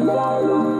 Música